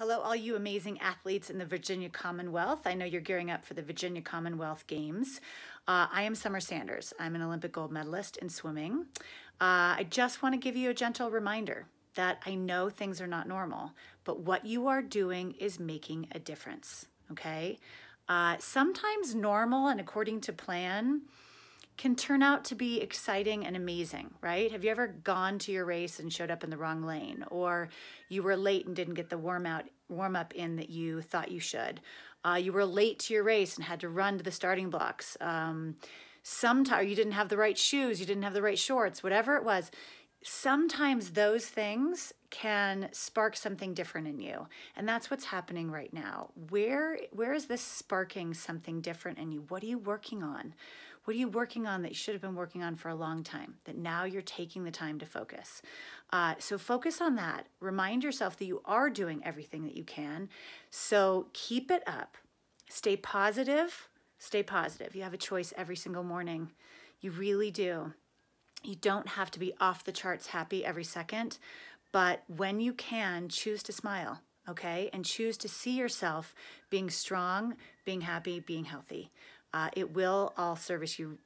Hello, all you amazing athletes in the Virginia Commonwealth. I know you're gearing up for the Virginia Commonwealth Games. Uh, I am Summer Sanders. I'm an Olympic gold medalist in swimming. Uh, I just want to give you a gentle reminder that I know things are not normal, but what you are doing is making a difference, okay? Uh, sometimes normal and according to plan can turn out to be exciting and amazing, right? Have you ever gone to your race and showed up in the wrong lane or you were late and didn't get the warm out warm up in that you thought you should? Uh, you were late to your race and had to run to the starting blocks. Um, sometimes you didn't have the right shoes, you didn't have the right shorts, whatever it was. Sometimes those things can spark something different in you. And that's what's happening right now. Where where is this sparking something different in you? What are you working on? What are you working on that you should have been working on for a long time that now you're taking the time to focus? Uh, so focus on that. Remind yourself that you are doing everything that you can. So keep it up. Stay positive. Stay positive. You have a choice every single morning. You really do. You don't have to be off the charts happy every second, but when you can, choose to smile okay? And choose to see yourself being strong, being happy, being healthy uh, it will all service you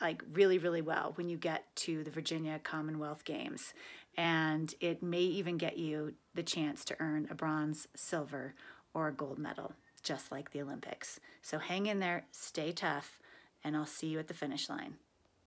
like really, really well when you get to the Virginia Commonwealth Games. And it may even get you the chance to earn a bronze, silver, or a gold medal, just like the Olympics. So hang in there, stay tough, and I'll see you at the finish line.